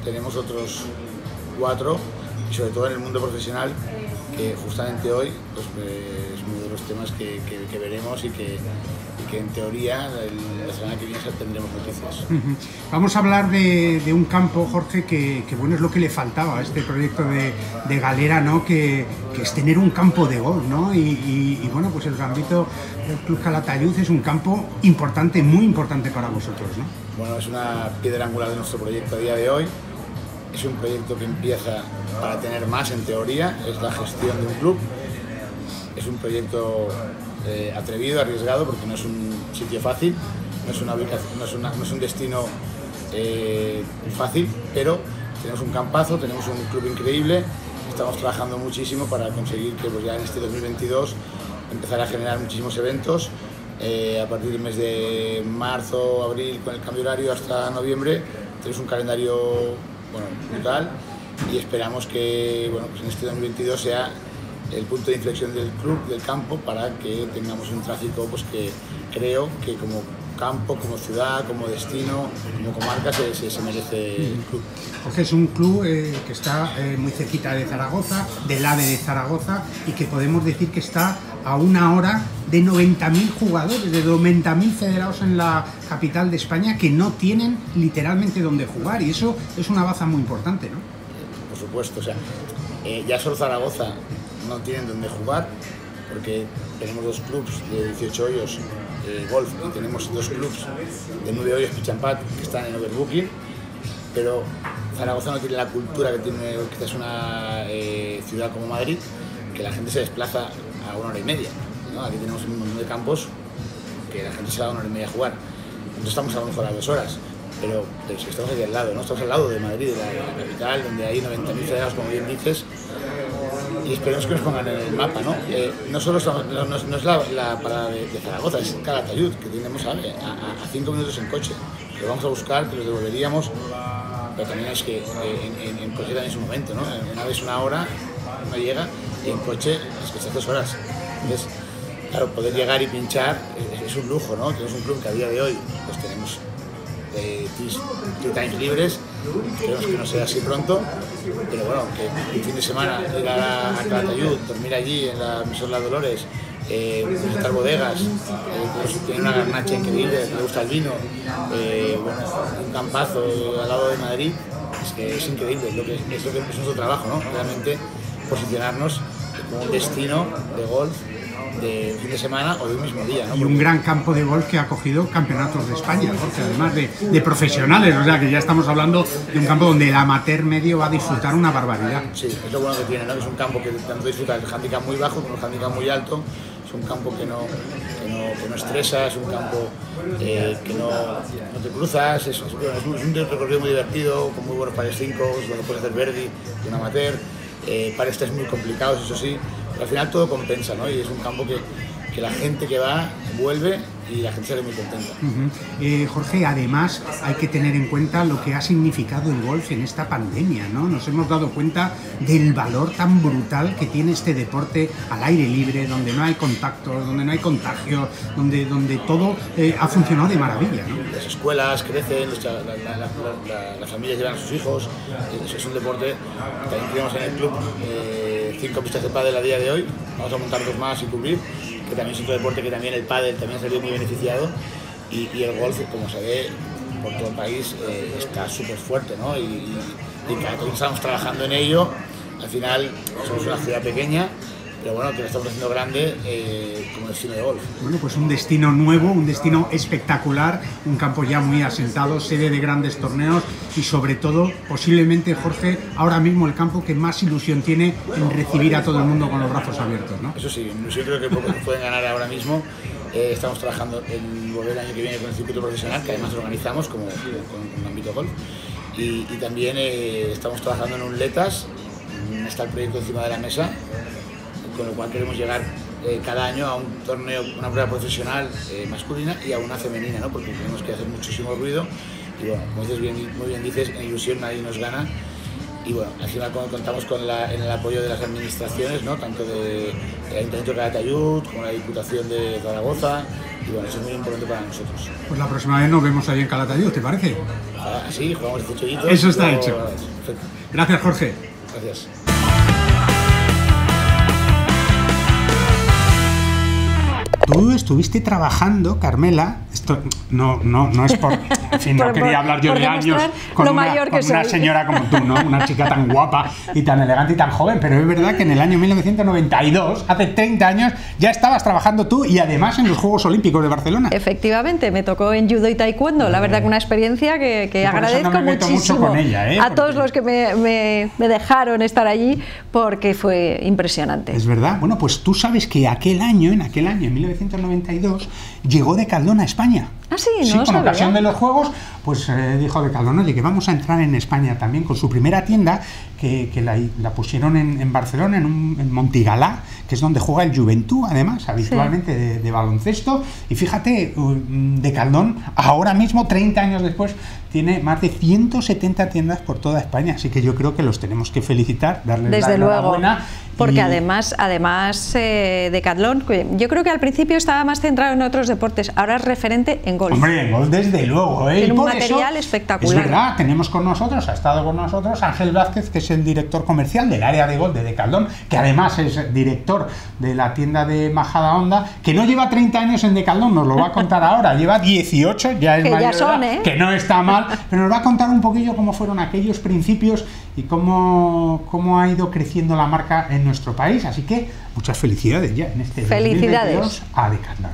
tenemos otros cuatro y sobre todo en el mundo profesional que justamente hoy pues, eh, es uno de los temas que, veremos y que, en teoría la semana que viene tendremos noticias. Vamos a hablar de, un campo, Jorge, que, bueno es lo que le faltaba a este proyecto de, Galera, ¿no? Que, es tener un campo de gol, ¿no? Y, bueno, pues el Gambito del Club Calatayud es un campo importante, muy importante para vosotros, ¿no? Bueno, es una piedra angular de nuestro proyecto a día de hoy. Es un proyecto que empieza para tener más en teoría, es la gestión de un club. Es un proyecto eh, atrevido, arriesgado, porque no es un sitio fácil, no es, una no es, un destino eh, fácil, pero tenemos un campazo, tenemos un club increíble, estamos trabajando muchísimo para conseguir que pues, ya en este 2022 empezar a generar muchísimos eventos. Eh, a partir del mes de marzo, abril, con el cambio horario hasta noviembre, tenemos un calendario bueno, brutal y esperamos que bueno, pues en este 2022 sea el punto de inflexión del club, del campo, para que tengamos un tráfico pues, que creo que como campo, como ciudad, como destino, como comarca se, se, merece el club. Porque es un club eh, que está eh, muy cerquita de Zaragoza, del AVE de Zaragoza, y que podemos decir que está a una hora de 90.000 jugadores, de 90.000 federados en la capital de España que no tienen literalmente donde jugar, y eso es una baza muy importante, ¿no? Por supuesto, o sea, eh, ya solo Zaragoza no tienen donde jugar, porque tenemos dos clubes de 18 hoyos de golf y tenemos dos clubes de 9 hoyos Pichampat que están en overbooking, pero Zaragoza no tiene la cultura que tiene quizás una eh, ciudad como Madrid, que la gente se desplaza a una hora y media. Aquí tenemos un montón de campos que la gente se va a una hora y media a jugar. Entonces estamos a lo mejor a dos horas, pero, estamos aquí al lado, ¿no? estamos al lado de Madrid, de la, capital, donde hay 90.000 federados, como bien dices, y esperemos que nos pongan en el mapa, ¿no? Eh, no solo no, es la, parada de, Zaragoza, es Calatayud, que tenemos a, a, cinco minutos en coche. Lo vamos a buscar, que los devolveríamos, pero también es que eh, en, en, coche también es un momento, ¿no? Una vez una hora no llega y en coche es que está dos horas. Entonces, claro, poder llegar y pinchar es, un lujo, ¿no? Tenemos un club que a día de hoy pues tenemos eh, times libres Esperemos que no sea así pronto, pero bueno, que un fin de semana ir a, a Calatayud, dormir allí en la Misión Las Dolores, eh, visitar bodegas, eh, tiene una garnacha increíble, me gusta el vino, eh, un campazo al lado de Madrid, es que es increíble, lo que, es, lo que es nuestro trabajo, ¿no? Realmente posicionarnos destino de golf de fin de semana o de un mismo día. Y un gran campo de golf que ha cogido campeonatos de España, porque además de, de, profesionales, o sea que ya estamos hablando de un campo donde el amateur medio va a disfrutar una barbaridad. Sí, es lo bueno que tiene, ¿no? es un campo que tanto disfruta el handicap muy bajo como el handicap muy alto, es un campo que no, que no, que no estresa, es un campo eh, que no, no, te cruzas, es, es, es, un recorrido muy divertido, con muy buenos pares 5, donde puedes hacer verdi un amateur, eh, pares 3 muy complicados, eso sí, al final todo compensa, ¿no? Y es un campo que, que la gente que va vuelve y la gente sale muy contenta. Uh -huh. eh, Jorge, además hay que tener en cuenta lo que ha significado el golf en esta pandemia, ¿no? Nos hemos dado cuenta del valor tan brutal que tiene este deporte al aire libre, donde no hay contacto, donde no hay contagio, donde, donde todo eh, ha funcionado de maravilla, ¿no? Las escuelas crecen, la, la, la, las familias llevan a sus hijos, eso es un deporte, también tenemos en el club eh, cinco pistas de pádel a día de hoy, vamos a montar dos más y cubrir, que también es otro deporte que también el pádel también ha salido muy beneficiado y, el golf, como se ve por todo el país, eh, está súper fuerte, y cada vez estamos trabajando en ello, al final somos una ciudad pequeña, pero bueno, que lo estamos haciendo grande eh, como destino de golf. Bueno, pues un destino nuevo, un destino espectacular, un campo ya muy asentado, sede de grandes torneos y sobre todo, posiblemente, Jorge, ahora mismo el campo que más ilusión tiene en recibir a todo el mundo con los brazos abiertos, ¿no? Eso sí, yo creo que pocos pueden ganar ahora mismo. Eh, estamos trabajando en volver el año que viene con el circuito profesional, que además lo organizamos como con, con ámbito golf. Y, y también eh, estamos trabajando en un LETAS, está el proyecto encima de la mesa, con lo cual queremos llegar eh, cada año a un torneo, una prueba profesional eh, masculina y a una femenina, ¿no? porque tenemos que hacer muchísimo ruido y bueno, como dices bien, muy bien dices, en ilusión nadie nos gana y bueno, al final contamos con la, en el apoyo de las administraciones, ¿no? tanto del de, Ayuntamiento de Calatayud como la Diputación de Zaragoza y bueno, eso es muy importante para nosotros. Pues la próxima vez nos vemos ahí en Calatayud, ¿te parece? Ah, sí, jugamos chollito. Eso está hecho. Perfecto. Gracias, Jorge. Gracias. Tú estuviste trabajando, Carmela, esto no, no, no es por, en fin, no quería hablar yo de años con, una, con una, señora como tú, ¿no? Una chica tan guapa y tan elegante y tan joven, pero es verdad que en el año 1992, hace 30 años, ya estabas trabajando tú y además en los Juegos Olímpicos de Barcelona. Efectivamente, me tocó en judo y taekwondo, la verdad que una experiencia que, que agradezco no muchísimo mucho ella, ¿eh? a todos los que me, me, me dejaron estar allí porque fue impresionante. Es verdad, bueno, pues tú sabes que aquel año, en aquel año, en 1992, llegó de Caldón a España. Ah, sí, no sí, con sabía. ocasión de los Juegos, pues eh, dijo de Caldón, oye, que vamos a entrar en España también con su primera tienda, que, que la, la, pusieron en, en Barcelona, en, un, en, Montigalá, que es donde juega el Juventud, además, habitualmente sí. de, de, baloncesto. Y fíjate, de Caldón, ahora mismo, 30 años después, tiene más de 170 tiendas por toda España, así que yo creo que los tenemos que felicitar, darles Desde la enhorabuena. Porque y... además, además eh, Decathlon, yo creo que al principio estaba más centrado en otros deportes, ahora es referente en golf. Hombre, en golf desde luego. ¿eh? Tiene un material eso, espectacular. Es verdad, tenemos con nosotros, ha estado con nosotros Ángel Vázquez, que es el director comercial del área de golf de Decathlon, que además es director de la tienda de Majada Honda, que no lleva 30 años en Decathlon, nos lo va a contar ahora, lleva 18, ya es que mayor ya son, ¿eh? que no está mal, pero nos va a contar un poquillo cómo fueron aquellos principios y cómo, cómo ha ido creciendo la marca en nuestro país. Así que muchas felicidades ya en este felicidades a Decathlon.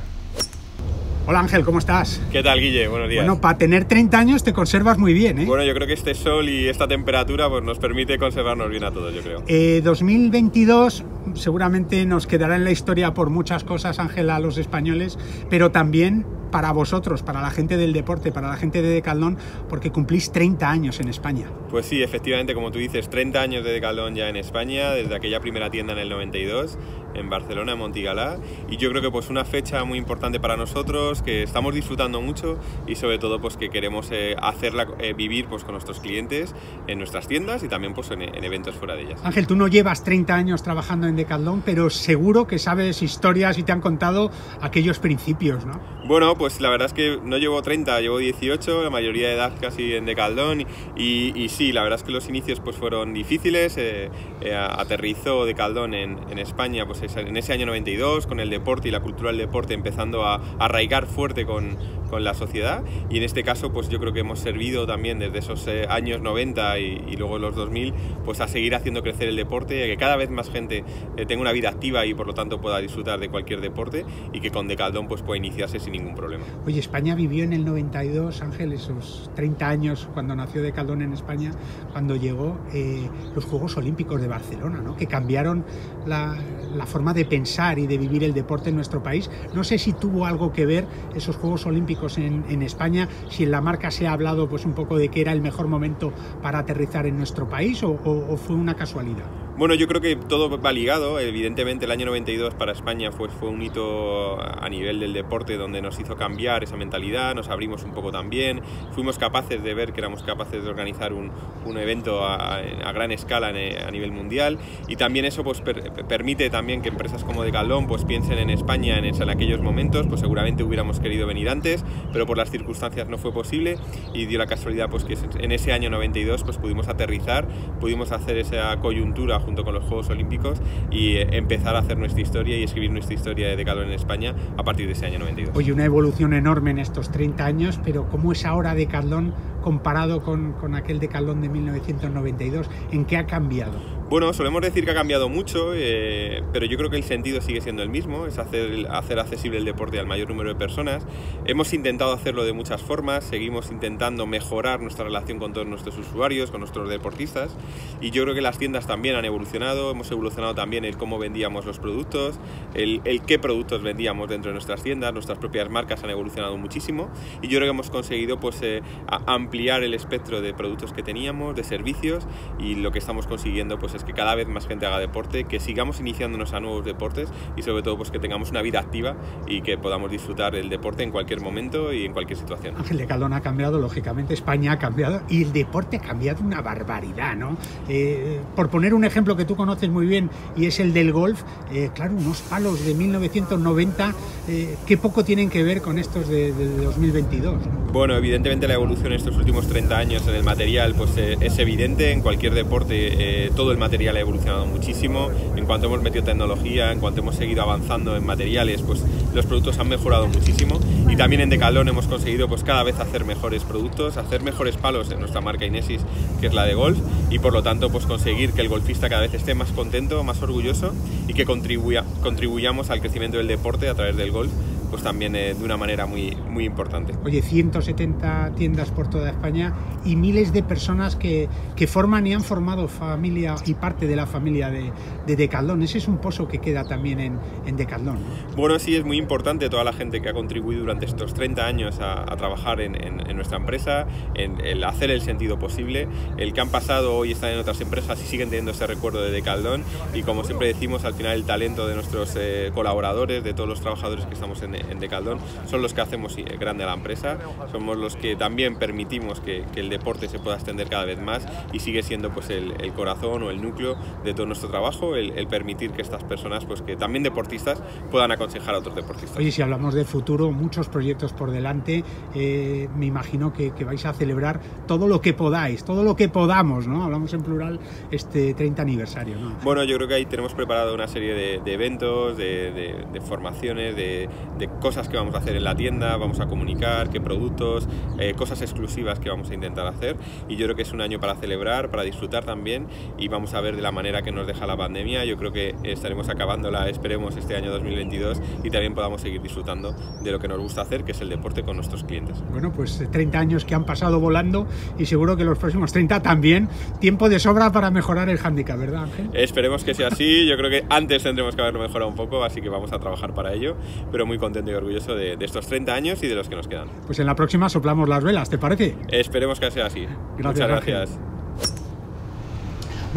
Hola Ángel, ¿cómo estás? ¿Qué tal, Guille? Buenos días. Bueno, para tener 30 años te conservas muy bien, ¿eh? Bueno, yo creo que este sol y esta temperatura pues, nos permite conservarnos bien a todos, yo creo. Eh, 2022 seguramente nos quedará en la historia por muchas cosas, Ángel, a los españoles, pero también para vosotros, para la gente del deporte, para la gente de Decaldón, porque cumplís 30 años en España. Pues sí, efectivamente, como tú dices, 30 años de Decaldón ya en España, desde aquella primera tienda en el 92, en Barcelona, en Montigalá, y yo creo que pues una fecha muy importante para nosotros, que estamos disfrutando mucho y sobre todo pues que queremos eh, hacerla eh, vivir pues con nuestros clientes en nuestras tiendas y también pues en, en, eventos fuera de ellas. Ángel, tú no llevas 30 años trabajando en Decaldón, pero seguro que sabes historias y te han contado aquellos principios, ¿no? Bueno, pues la verdad es que no llevo 30, llevo 18, la mayoría de edad casi en Decaldón y, y sí, la verdad es que los inicios pues fueron difíciles, eh, eh, aterrizó Decaldón en, en España pues en ese año 92, con el deporte y la cultura del deporte empezando a, arraigar fuerte con, con, la sociedad. Y en este caso, pues yo creo que hemos servido también desde esos eh, años 90 y, luego los 2000, pues a seguir haciendo crecer el deporte, que cada vez más gente eh, tenga una vida activa y por lo tanto pueda disfrutar de cualquier deporte y que con Decaldón pues pueda iniciarse sin ningún problema. Oye, España vivió en el 92, Ángel, esos 30 años cuando nació Decaldón en España, cuando llegó eh, los Juegos Olímpicos de Barcelona, ¿no? que cambiaron la, forma de pensar y de vivir el deporte en nuestro país. No sé si tuvo algo que ver esos Juegos Olímpicos en, España, si en la marca se ha hablado pues un poco de que era el mejor momento para aterrizar en nuestro país o fue una casualidad. Bueno, yo creo que todo va ligado. Evidentemente el año 92 para España fue, fue un hito a nivel del deporte donde nos hizo cambiar esa mentalidad, nos abrimos un poco también, fuimos capaces de ver que éramos capaces de organizar un, un evento a, a, gran escala a nivel mundial. Y también eso pues permite también que empresas como Decathlon pues piensen en España en, en aquellos momentos, pues seguramente hubiéramos querido venir antes, pero por las circunstancias no fue posible y dio la casualidad pues que en ese año 92 pues pudimos aterrizar, pudimos hacer esa coyuntura junto con los Juegos Olímpicos y eh, empezar a hacer nuestra historia y escribir nuestra historia de Decathlon en España a partir de ese año 92. Oye, una evolución enorme en estos 30 años, pero ¿cómo es ahora Decathlon comparado con, con aquel Decathlon de 1992? ¿En qué ha cambiado? Bueno, solemos decir que ha cambiado mucho, eh, pero yo creo que el sentido sigue siendo el mismo, es hacer, hacer accesible el deporte al mayor número de personas. Hemos intentado hacerlo de muchas formas, seguimos intentando mejorar nuestra relación con todos nuestros usuarios, con nuestros deportistas, y yo creo que las tiendas también han evolucionado, hemos evolucionado también el cómo vendíamos los productos, el, el qué productos vendíamos dentro de nuestras tiendas, nuestras propias marcas han evolucionado muchísimo, y yo creo que hemos conseguido pues, eh, ampliar el espectro de productos que teníamos, de servicios, y lo que estamos consiguiendo pues, es que cada vez más gente haga deporte, que sigamos iniciándonos a nuevos deportes y sobre todo pues que tengamos una vida activa y que podamos disfrutar el deporte en cualquier momento y en cualquier situación. Ángel de Caldón ha cambiado, lógicamente, España ha cambiado y el deporte ha cambiado una barbaridad, ¿no? Eh, por poner un ejemplo que tú conoces muy bien y es el del golf, eh, claro, unos palos de 1990, eh, ¿qué poco tienen que ver con estos de, de 2022? Bueno, evidentemente la evolución en estos últimos 30 años en el material pues es evidente, en cualquier deporte todo el material material ha evolucionado muchísimo. En cuanto hemos metido tecnología, en cuanto hemos seguido avanzando en materiales, pues los productos han mejorado muchísimo. Y también en Decathlon hemos conseguido pues cada vez hacer mejores productos, hacer mejores palos en nuestra marca Inesis, que es la de golf, y por lo tanto pues conseguir que el golfista cada vez esté más contento, más orgulloso y que contribuya, contribuyamos al crecimiento del deporte a través del golf pues también eh, de una manera muy, muy importante. Oye, 170 tiendas por toda España y miles de personas que, que forman y han formado familia y parte de la familia de, de Decathlon. Ese es un pozo que queda también en, en Decathlon. Bueno, sí, es muy importante toda la gente que ha contribuido durante estos 30 años a, a trabajar en, en, en, nuestra empresa, en el hacer el sentido posible, el que han pasado hoy están en otras empresas y siguen teniendo ese recuerdo de Decathlon y como siempre decimos, al final el talento de nuestros eh, colaboradores, de todos los trabajadores que estamos en, en Decaldón son los que hacemos grande a la empresa, somos los que también permitimos que, que el deporte se pueda extender cada vez más y sigue siendo pues el, el corazón o el núcleo de todo nuestro trabajo, el, el, permitir que estas personas, pues que también deportistas, puedan aconsejar a otros deportistas. Oye, si hablamos de futuro, muchos proyectos por delante, eh, me imagino que, que, vais a celebrar todo lo que podáis, todo lo que podamos, ¿no? Hablamos en plural este 30 aniversario, ¿no? Bueno, yo creo que ahí tenemos preparado una serie de, de eventos, de, de, de formaciones, de, de cosas que vamos a hacer en la tienda, vamos a comunicar, qué productos, eh, cosas exclusivas que vamos a intentar hacer. Y yo creo que es un año para celebrar, para disfrutar también y vamos a ver de la manera que nos deja la pandemia, yo creo que estaremos acabándola, esperemos este año 2022 y también podamos seguir disfrutando de lo que nos gusta hacer, que es el deporte con nuestros clientes. Bueno, pues 30 años que han pasado volando y seguro que los próximos 30 también, tiempo de sobra para mejorar el handicap, ¿verdad Ángel? Esperemos que sea así, yo creo que antes tendremos que haberlo mejorado un poco, así que vamos a trabajar para ello, pero muy contento y orgulloso de, de, estos 30 años y de los que nos quedan. Pues en la próxima soplamos las velas, ¿te parece? Esperemos que sea así. Gracias, Muchas gracias. Ángel.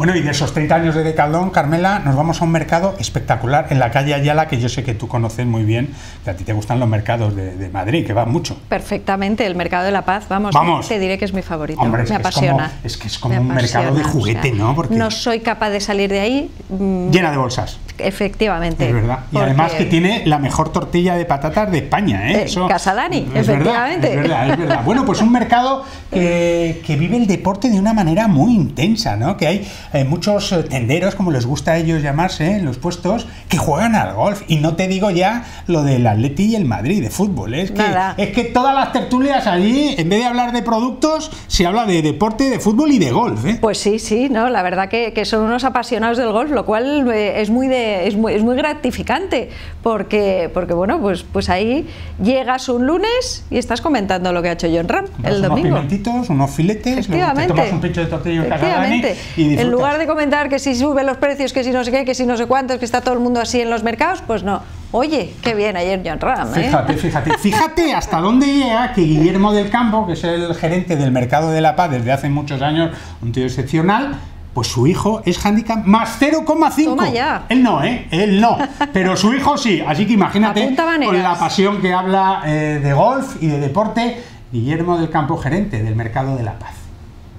Bueno, y de esos 30 años de Decaldón, Carmela, nos vamos a un mercado espectacular en la calle Ayala, que yo sé que tú conoces muy bien, que a ti te gustan los mercados de, de Madrid, que van mucho. Perfectamente, el mercado de la paz, vamos, vamos. te diré que es mi favorito, Hombre, me es apasiona. Que es, como, es que es como un mercado de juguete, o sea, ¿no? Porque no soy capaz de salir de ahí. Mmm, llena de bolsas. Efectivamente. Es verdad. Y además que tiene la mejor tortilla de patatas de España, ¿eh? eh Eso, Casadani, es efectivamente. Verdad, es verdad, es verdad. Bueno, pues un mercado que, que vive el deporte de una manera muy intensa, ¿no? Que hay eh, muchos eh, tenderos, como les gusta a ellos llamarse en los puestos, que juegan al golf. Y no te digo ya lo del Atleti y el Madrid de fútbol. Es que, es que todas las tertulias allí, en vez de hablar de productos, se habla de deporte, de fútbol y de golf. Pues sí, sí, no, la verdad que, son unos apasionados del golf, lo cual es muy, de, es muy, es muy gratificante, porque, porque bueno, pues, pues ahí llegas un lunes y estás comentando lo que ha hecho John Ram el domingo. Unos pimentitos, unos filetes, te tomas un pincho de tortilla y En lugar de comentar que si suben los precios, que si no sé qué, que si no sé cuántos, que está todo el mundo así en los mercados, pues no. Oye, qué bien ayer John Ram. ¿eh? Fíjate, fíjate, fíjate hasta dónde llega que Guillermo del Campo, que es el gerente del mercado de la paz desde hace muchos años, un tío excepcional, pues su hijo es handicap más 0,5. Toma ya. Él no, ¿eh? Él no. Pero su hijo sí. Así que imagínate con la pasión que habla eh, de golf y de deporte, Guillermo del Campo, gerente del Mercado de la Paz.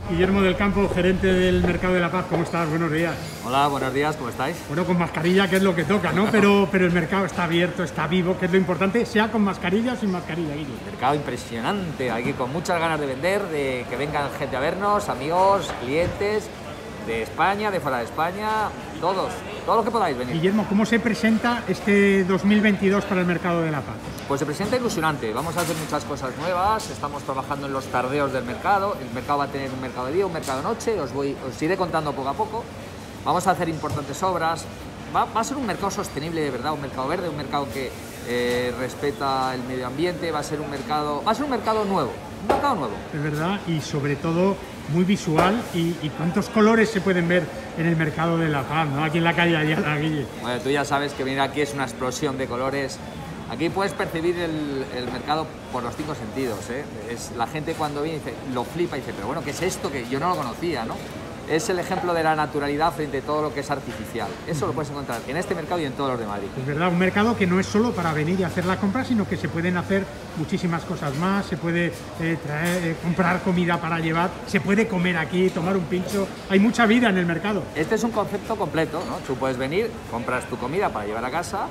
Guillermo del Campo, gerente del Mercado de la Paz, ¿cómo estás? Buenos días. Hola, buenos días, ¿cómo estáis? Bueno, con mascarilla, que es lo que toca, ¿no? Pero, pero el mercado está abierto, está vivo, que es lo importante, sea con mascarilla o sin mascarilla, Guillermo. Mercado impresionante, aquí con muchas ganas de vender, de que vengan gente a vernos, amigos, clientes, de España, de fuera de España, todos, todos los que podáis venir. Guillermo, ¿cómo se presenta este 2022 para el mercado de La Paz? Pues se presenta ilusionante, vamos a hacer muchas cosas nuevas, estamos trabajando en los tardeos del mercado, el mercado va a tener un mercado de día, un mercado de noche, os, voy, os iré contando poco a poco, vamos a hacer importantes obras, va, a ser un mercado sostenible de verdad, un mercado verde, un mercado que eh, respeta el medio ambiente, va a ser un mercado, va a ser un mercado nuevo, un mercado nuevo. Es verdad, y sobre todo muy visual y, cuántos colores se pueden ver en el mercado de La Paz, ¿no? aquí en la calle la Guille. Bueno, tú ya sabes que venir aquí es una explosión de colores. Aquí puedes percibir el, mercado por los cinco sentidos. ¿eh? Es, la gente cuando viene dice, lo flipa y dice, pero bueno, ¿qué es esto? Que yo no lo conocía, ¿no? Es el ejemplo de la naturalidad frente a todo lo que es artificial. Eso lo puedes encontrar en este mercado y en todos los de Madrid. Es verdad, un mercado que no es solo para venir y hacer la compra, sino que se pueden hacer muchísimas cosas más, se puede eh, traer, eh, comprar comida para llevar, se puede comer aquí, tomar un pincho, hay mucha vida en el mercado. Este es un concepto completo, ¿no? Tú puedes venir, compras tu comida para llevar a casa,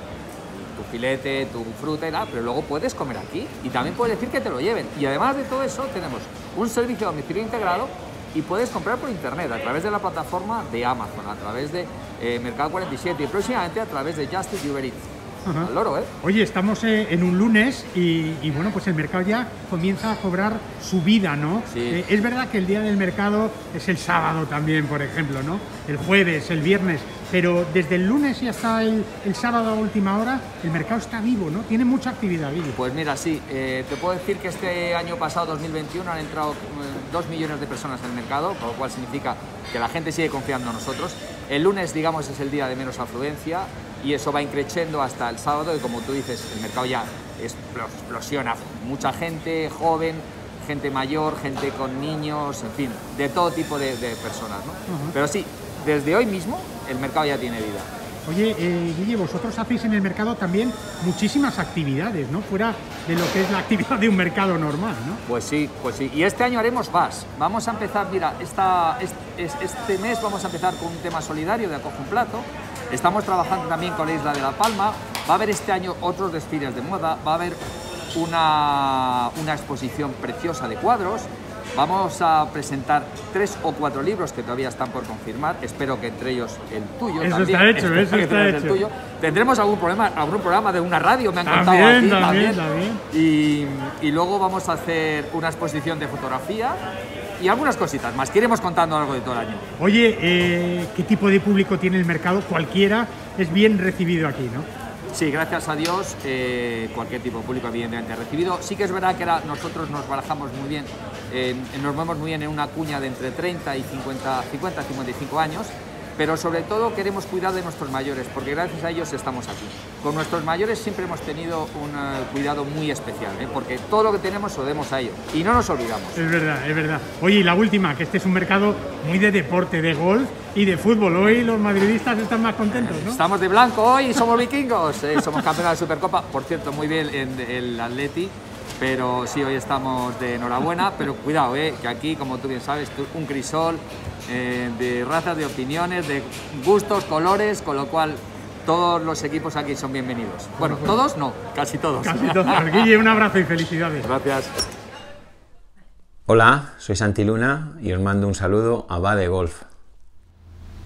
tu filete, tu fruta y nada, pero luego puedes comer aquí y también puedes decir que te lo lleven. Y además de todo eso tenemos un servicio de domicilio integrado y puedes comprar por internet a través de la plataforma de Amazon, a través de eh, Mercado 47 y próximamente a través de Justice Uber Eats. Al loro, ¿eh? Oye, estamos eh, en un lunes y, bueno, pues el mercado ya comienza a cobrar su vida, ¿no? Sí. Eh, es verdad que el día del mercado es el sábado también, por ejemplo, ¿no? El jueves, el viernes, pero desde el lunes y hasta el, sábado a última hora, el mercado está vivo, ¿no? Tiene mucha actividad, vivo. Pues mira, sí, eh, te puedo decir que este año pasado, 2021, han entrado eh, dos millones de personas en el mercado, con lo cual significa que la gente sigue confiando en nosotros. El lunes, digamos, es el día de menos afluencia y eso va increciendo hasta el sábado y como tú dices, el mercado ya explosiona. Mucha gente joven, gente mayor, gente con niños, en fin, de todo tipo de, personas, ¿no? Pero sí, desde hoy mismo el mercado ya tiene vida. Oye, eh, Guille, vosotros hacéis en el mercado también muchísimas actividades, ¿no? Fuera de lo que es la actividad de un mercado normal, ¿no? Pues sí, pues sí. Y este año haremos más. Vamos a empezar, mira, esta, este, mes vamos a empezar con un tema solidario de Acoge un Plato. Estamos trabajando también con la Isla de La Palma. Va a haber este año otros desfiles de moda. Va a haber una, una exposición preciosa de cuadros. Vamos a presentar tres o cuatro libros que todavía están por confirmar. Espero que entre ellos el tuyo. Eso está hecho, eso está hecho. tuyo. Tendremos algún problema, algún programa de una radio, me han contado aquí también. también. Y, y, luego vamos a hacer una exposición de fotografía y algunas cositas más. Que iremos contando algo de todo el año. Oye, eh, ¿qué tipo de público tiene el mercado? Cualquiera es bien recibido aquí, ¿no? Sí, gracias a Dios, eh, cualquier tipo de público evidentemente recibido. Sí que es verdad que nosotros nos barajamos muy bien, eh, nos movemos muy bien en una cuña de entre 30 y 50, 50 55 años pero sobre todo queremos cuidar de nuestros mayores, porque gracias a ellos estamos aquí. Con nuestros mayores siempre hemos tenido un eh, cuidado muy especial, ¿eh? porque todo lo que tenemos lo demos a ellos y no nos olvidamos. Es verdad, es verdad. Oye, y la última, que este es un mercado muy de deporte, de golf y de fútbol. Hoy los madridistas están más contentos, ¿no? Estamos de blanco hoy somos vikingos, ¿eh? somos campeones de Supercopa. Por cierto, muy bien en el Atleti pero sí, hoy estamos de enhorabuena, pero cuidado, eh, que aquí, como tú bien sabes, un crisol eh, de razas, de opiniones, de gustos, colores, con lo cual todos los equipos aquí son bienvenidos. Bueno, todos no, casi todos. Casi todos. Guille, un abrazo y felicidades. Gracias. Hola, soy Santi Luna y os mando un saludo a Va de Golf.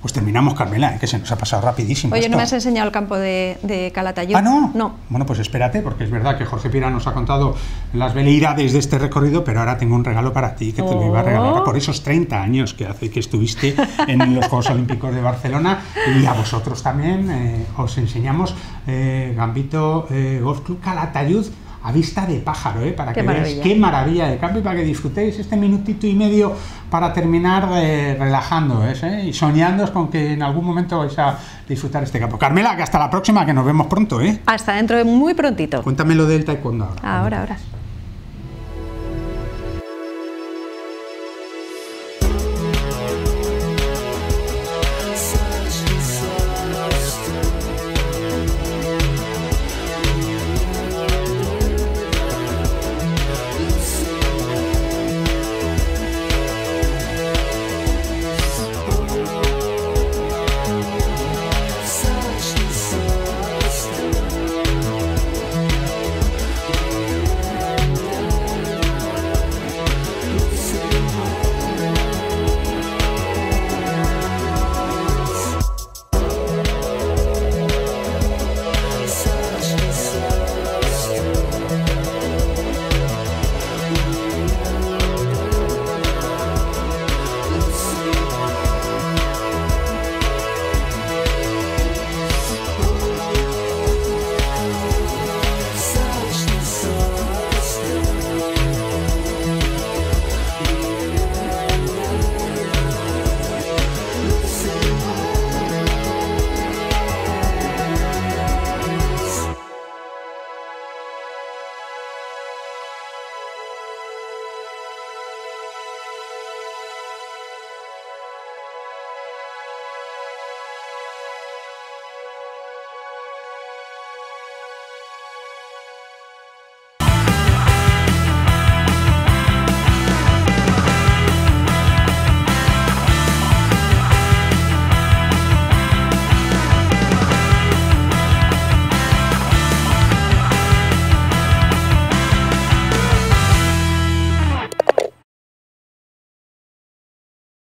Pues terminamos, Carmela, ¿eh? que se nos ha pasado rapidísimo. Oye, ¿no me has enseñado el campo de, de Calatayud? Ah, no. No. Bueno, pues espérate, porque es verdad que Jorge Pira nos ha contado las veleidades de este recorrido, pero ahora tengo un regalo para ti que te lo iba a regalar oh. por esos 30 años que hace que estuviste en los Juegos Olímpicos de Barcelona y a vosotros también eh, os enseñamos eh, Gambito Golf Club Calatayud a vista de pájaro, ¿eh? para que veáis qué maravilla de campo y para que disfrutéis este minutito y medio para terminar eh, relajando ¿eh? y soñando con que en algún momento vais a disfrutar este campo. Carmela, que hasta la próxima, que nos vemos pronto. ¿eh? Hasta dentro de muy prontito. Cuéntame lo del taekwondo Ahora, ahora.